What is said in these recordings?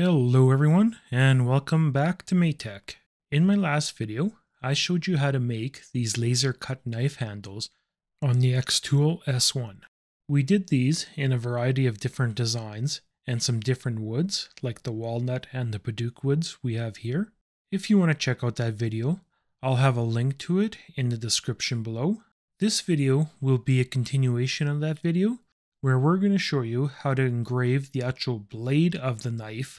Hello everyone and welcome back to MakeTech. In my last video, I showed you how to make these laser cut knife handles on the Xtool S1. We did these in a variety of different designs and some different woods like the walnut and the padauk woods we have here. If you want to check out that video, I'll have a link to it in the description below. This video will be a continuation of that video where we're going to show you how to engrave the actual blade of the knife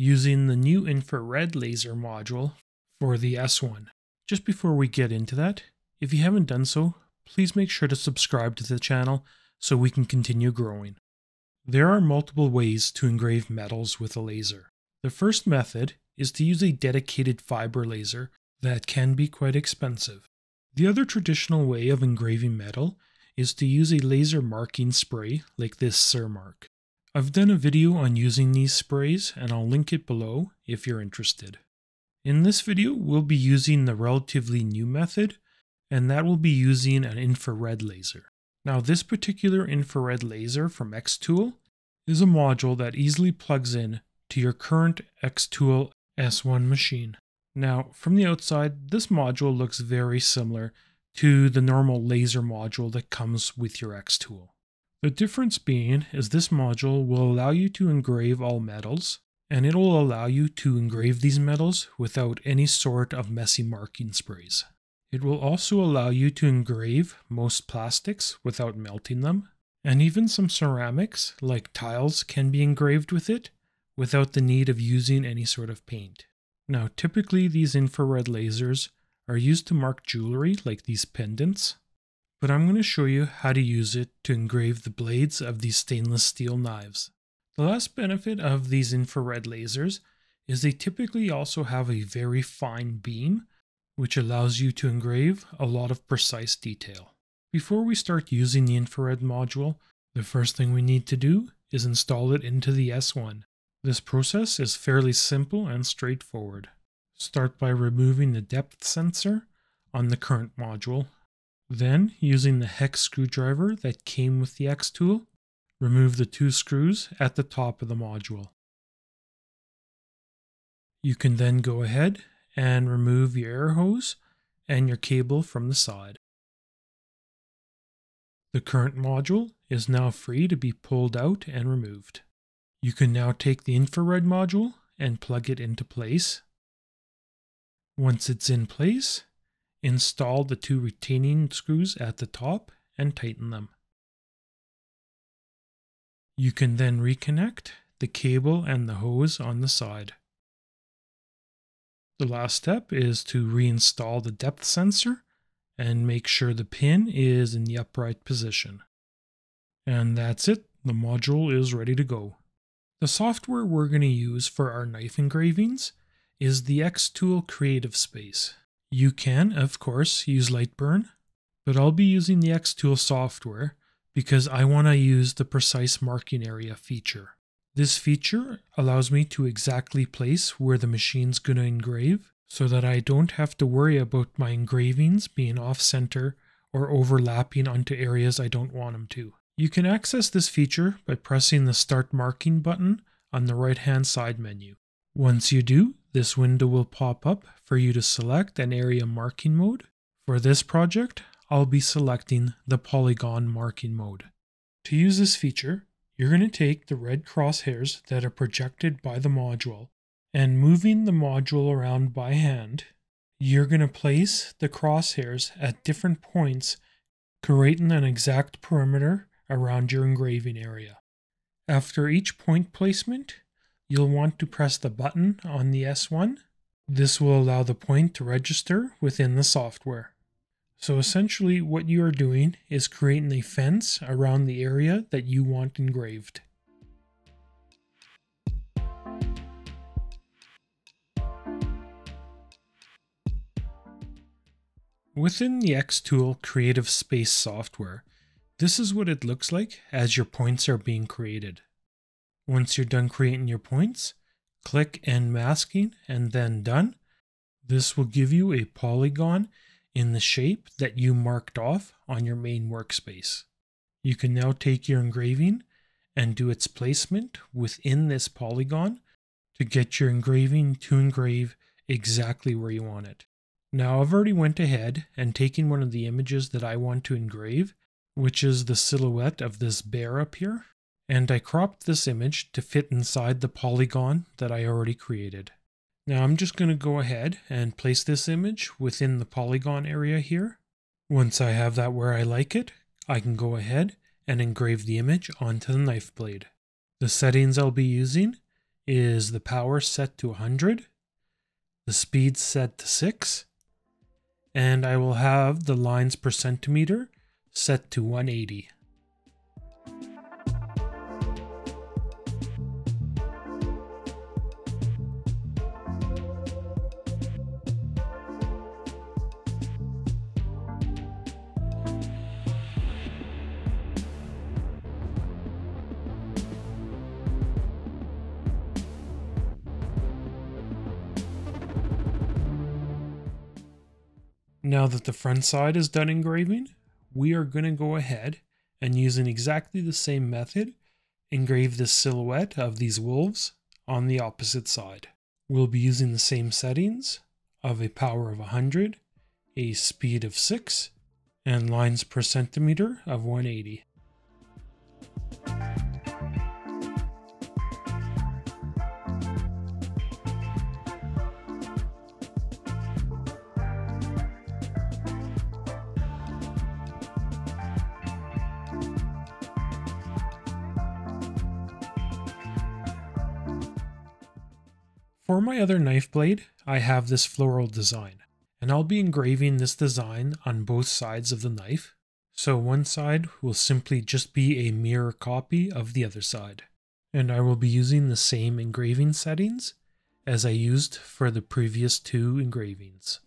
using the new infrared laser module for the S1. Just before we get into that, if you haven't done so, please make sure to subscribe to the channel so we can continue growing. There are multiple ways to engrave metals with a laser. The first method is to use a dedicated fiber laser that can be quite expensive. The other traditional way of engraving metal is to use a laser marking spray like this CerMark. I've done a video on using these sprays and I'll link it below if you're interested. In this video, we'll be using the relatively new method, and that will be using an infrared laser. Now this particular infrared laser from Xtool is a module that easily plugs in to your current Xtool S1 machine. Now from the outside, this module looks very similar to the normal laser module that comes with your Xtool. The difference being is this module will allow you to engrave all metals, and it will allow you to engrave these metals without any sort of messy marking sprays. It will also allow you to engrave most plastics without melting them, and even some ceramics like tiles can be engraved with it without the need of using any sort of paint. Now typically these infrared lasers are used to mark jewelry like these pendants, but I'm going to show you how to use it to engrave the blades of these stainless steel knives. The last benefit of these infrared lasers is they typically also have a very fine beam, which allows you to engrave a lot of precise detail. Before we start using the infrared module, the first thing we need to do is install it into the S1. This process is fairly simple and straightforward. Start by removing the depth sensor on the current module. Then, using the hex screwdriver that came with the Xtool, remove the two screws at the top of the module. You can then go ahead and remove your air hose and your cable from the side. The current module is now free to be pulled out and removed. You can now take the infrared module and plug it into place once it's in place, install the two retaining screws at the top and tighten them. You can then reconnect the cable and the hose on the side. The last step is to reinstall the depth sensor and make sure the pin is in the upright position. And that's it, the module is ready to go. The software we're going to use for our knife engravings is the Xtool Creative Space. You can, of course, use Lightburn, but I'll be using the Xtool software because I want to use the precise marking area feature. This feature allows me to exactly place where the machine's going to engrave so that I don't have to worry about my engravings being off center or overlapping onto areas I don't want them to. You can access this feature by pressing the Start Marking button on the right hand side menu. Once you do, this window will pop up for you to select an area marking mode. For this project, I'll be selecting the polygon marking mode. To use this feature, you're going to take the red crosshairs that are projected by the module and moving the module around by hand, you're going to place the crosshairs at different points, creating an exact perimeter around your engraving area. After each point placement, you'll want to press the button on the S1. This will allow the point to register within the software. So essentially what you are doing is creating a fence around the area that you want engraved. Within the Xtool Creative Space software, this is what it looks like as your points are being created. Once you're done creating your points, click End Masking and then Done. This will give you a polygon in the shape that you marked off on your main workspace. You can now take your engraving and do its placement within this polygon to get your engraving to engrave exactly where you want it. Now I've already went ahead and taken one of the images that I want to engrave, which is the silhouette of this bear up here, and I cropped this image to fit inside the polygon that I already created. Now I'm just going to go ahead and place this image within the polygon area here. Once I have that where I like it, I can go ahead and engrave the image onto the knife blade. The settings I'll be using is the power set to 100, the speed set to 6, and I will have the lines per centimeter set to 180. Now that the front side is done engraving, we are going to go ahead and using exactly the same method, engrave the silhouette of these wolves on the opposite side. We'll be using the same settings of a power of 100, a speed of 6, and lines per centimeter of 180. For my other knife blade, I have this floral design, and I'll be engraving this design on both sides of the knife. So one side will simply just be a mirror copy of the other side. And I will be using the same engraving settings as I used for the previous two engravings.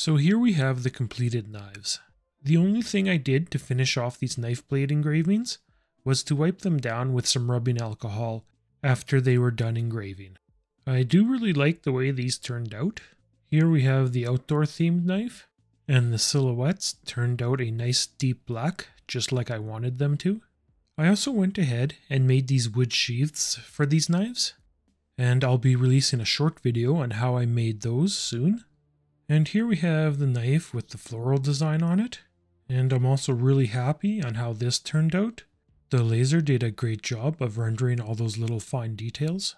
So here we have the completed knives. The only thing I did to finish off these knife blade engravings was to wipe them down with some rubbing alcohol after they were done engraving. I do really like the way these turned out. Here we have the outdoor themed knife, and the silhouettes turned out a nice deep black, just like I wanted them to. I also went ahead and made these wood sheaths for these knives, and I'll be releasing a short video on how I made those soon. And here we have the knife with the floral design on it. And I'm also really happy on how this turned out. The laser did a great job of rendering all those little fine details.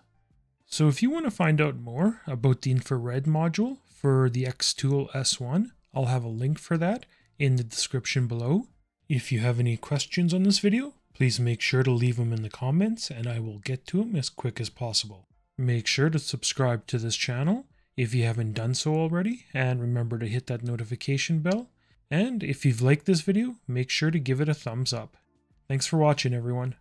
So if you want to find out more about the infrared module for the Xtool S1, I'll have a link for that in the description below. If you have any questions on this video, please make sure to leave them in the comments and I will get to them as quick as possible. Make sure to subscribe to this channel if you haven't done so already, and remember to hit that notification bell. And if you've liked this video, make sure to give it a thumbs up. Thanks for watching everyone.